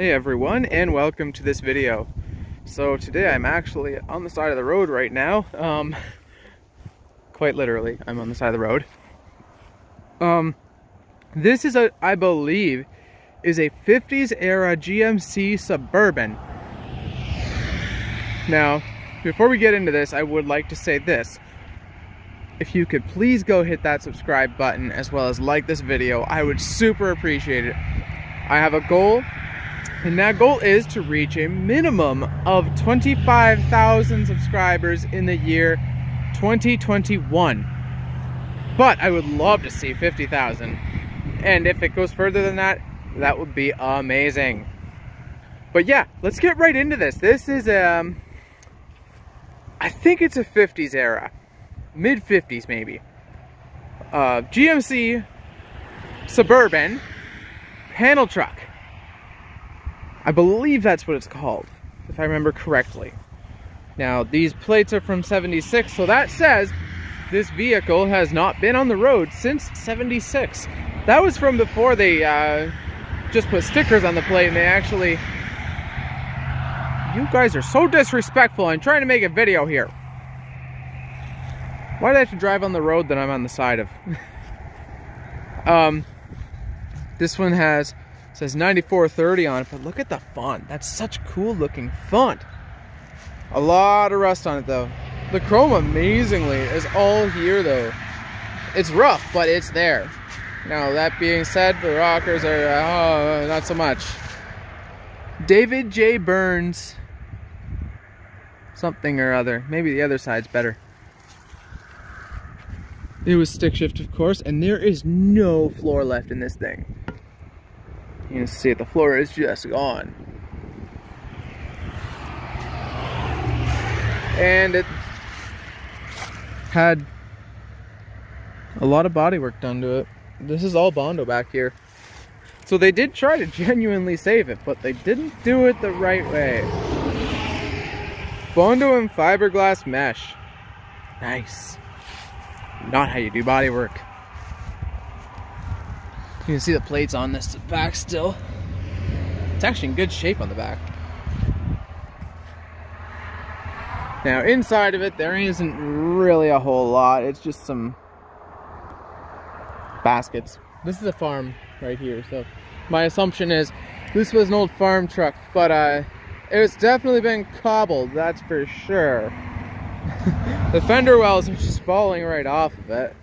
Hey everyone and welcome to this video. So today I'm actually on the side of the road right now. Um, quite literally, I'm on the side of the road. Um, this is a, I believe, is a 50s era GMC Suburban. Now, before we get into this, I would like to say this. If you could please go hit that subscribe button as well as like this video, I would super appreciate it. I have a goal and that goal is to reach a minimum of 25,000 subscribers in the year 2021. But I would love to see 50,000. And if it goes further than that, that would be amazing. But yeah, let's get right into this. This is, um, I think it's a 50s era. Mid 50s maybe. Uh, GMC Suburban panel truck. I believe that's what it's called, if I remember correctly. Now, these plates are from 76, so that says this vehicle has not been on the road since 76. That was from before they uh, just put stickers on the plate and they actually... You guys are so disrespectful. I'm trying to make a video here. Why do I have to drive on the road that I'm on the side of? um, this one has says 9430 on it, but look at the font. That's such cool looking font. A lot of rust on it though. The chrome amazingly is all here though. It's rough, but it's there. Now that being said, the rockers are, oh, not so much. David J. Burns something or other. Maybe the other side's better. It was stick shift, of course, and there is no floor left in this thing. You can see the floor is just gone. And it had a lot of body work done to it. This is all Bondo back here. So they did try to genuinely save it, but they didn't do it the right way. Bondo and fiberglass mesh. Nice. Not how you do body work. You can see the plates on this back still. It's actually in good shape on the back. Now inside of it, there isn't really a whole lot. It's just some baskets. This is a farm right here, so my assumption is this was an old farm truck, but uh, it's definitely been cobbled, that's for sure. the fender wells are just falling right off of it.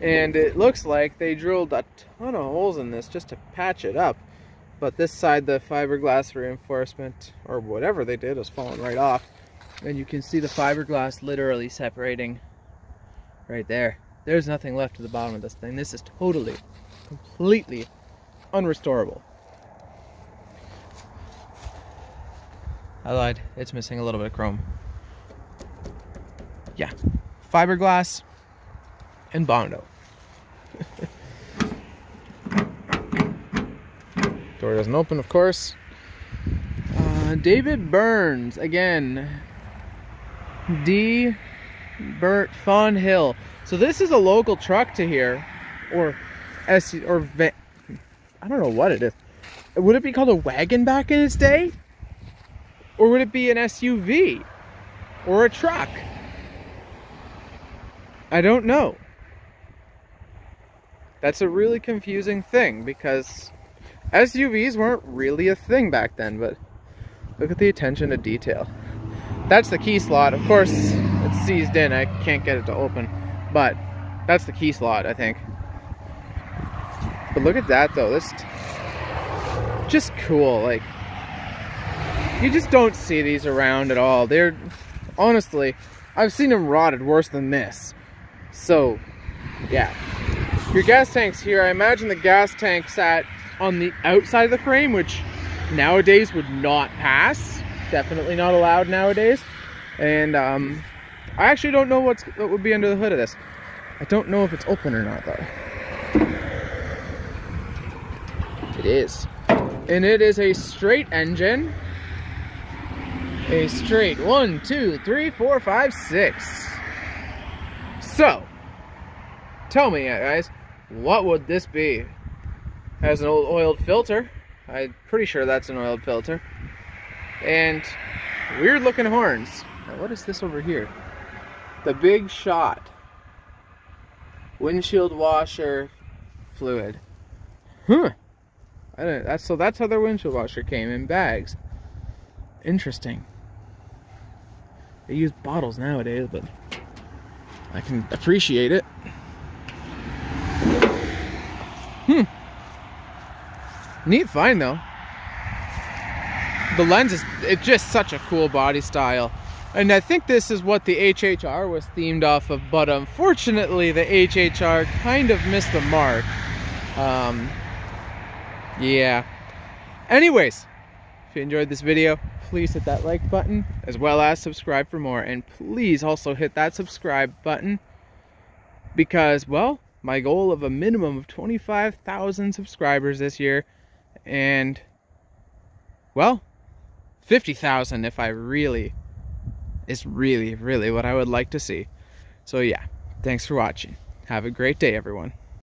And it looks like they drilled a ton of holes in this just to patch it up. But this side, the fiberglass reinforcement, or whatever they did, is falling right off. And you can see the fiberglass literally separating right there. There's nothing left to the bottom of this thing. This is totally, completely unrestorable. I lied. It's missing a little bit of chrome. Yeah. Fiberglass and Bondo. Door doesn't open, of course. Uh, David Burns, again. D. Burt Fawn Hill. So this is a local truck to here, or S or. I don't know what it is. Would it be called a wagon back in its day, or would it be an SUV, or a truck? I don't know. That's a really confusing thing because SUVs weren't really a thing back then, but look at the attention to detail. That's the key slot. Of course, it's seized in. I can't get it to open, but that's the key slot, I think. But look at that though. This just cool. Like you just don't see these around at all. They're honestly, I've seen them rotted worse than this. So, yeah. Your gas tank's here. I imagine the gas tank sat on the outside of the frame, which nowadays would not pass. Definitely not allowed nowadays. And um, I actually don't know what's what would be under the hood of this. I don't know if it's open or not though. It is. And it is a straight engine. A straight one, two, three, four, five, six. So, tell me guys, what would this be? Has an old oiled filter. I'm pretty sure that's an oiled filter. And weird looking horns. Now, what is this over here? The Big Shot windshield washer fluid. Huh. I don't, that's so that's how their windshield washer came in bags. Interesting. They use bottles nowadays, but I can appreciate it. Hmm. Neat find though. The lens is it's just such a cool body style. And I think this is what the HHR was themed off of, but unfortunately the HHR kind of missed the mark. Um, yeah. Anyways, if you enjoyed this video, please hit that like button as well as subscribe for more. And please also hit that subscribe button because, well, my goal of a minimum of 25,000 subscribers this year and, well, 50,000 if I really is really, really what I would like to see. So yeah, thanks for watching. Have a great day, everyone.